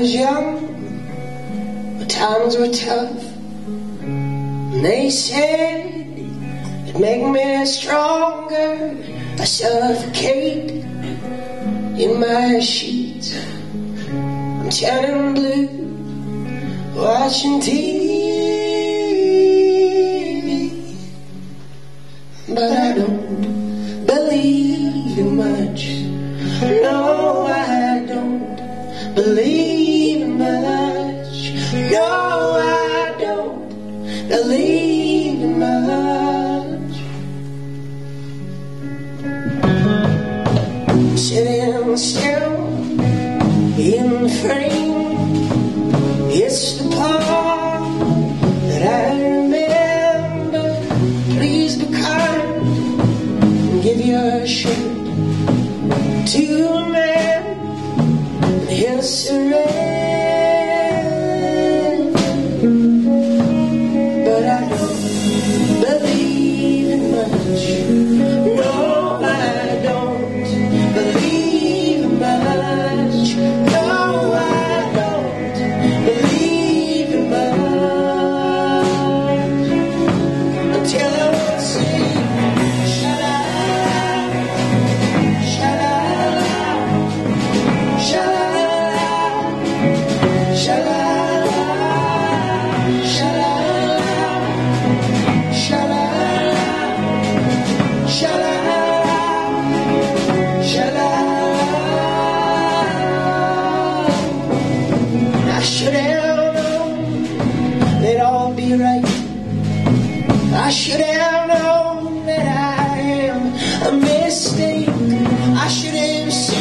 was young, but times were tough. And they said it'd make me stronger. I suffocate in my sheets. I'm turning blue, watching TV. But I don't believe in much. No, I don't believe. No, I don't believe in much. Sitting still in the frame, it's the part that I remember. Please be kind and give your shirt to a man he'll surrender. Right. I should have known that I am a mistake. I should have seen